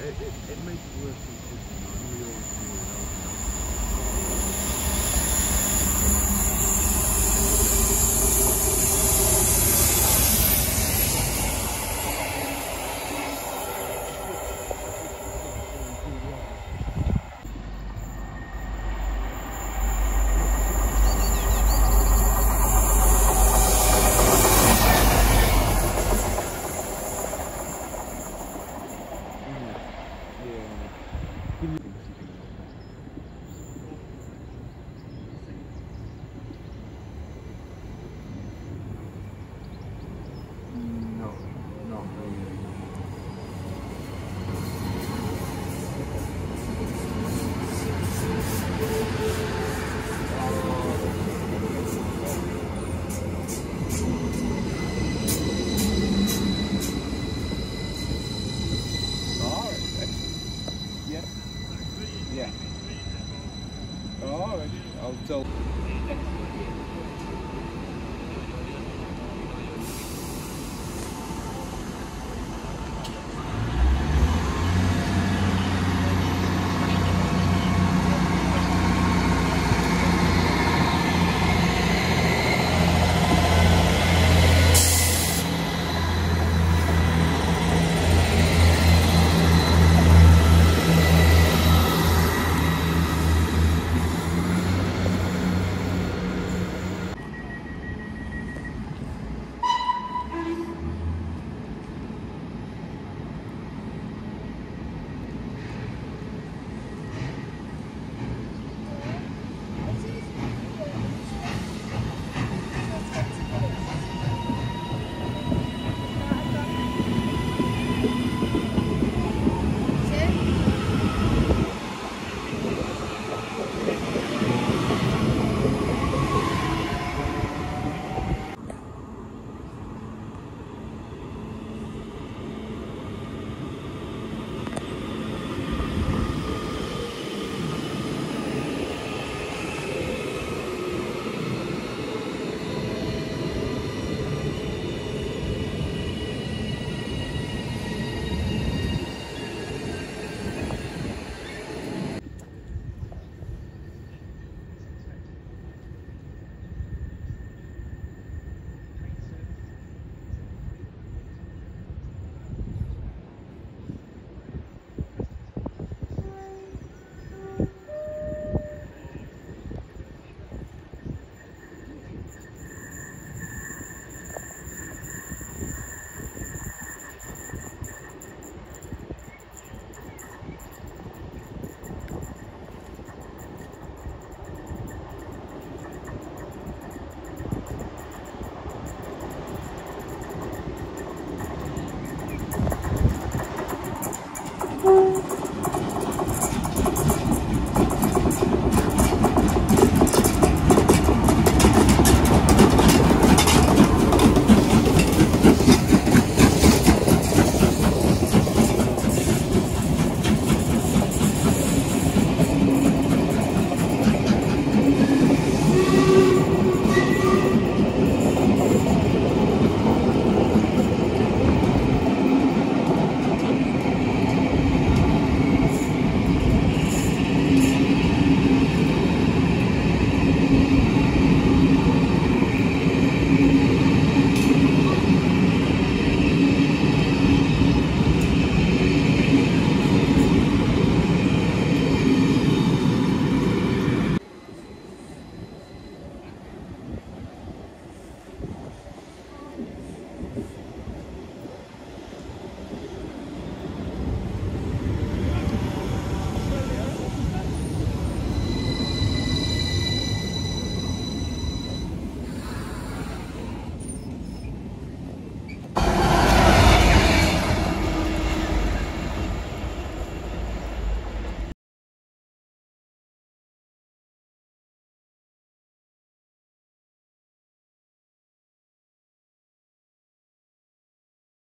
it, it, it makes it worse. I'll tell.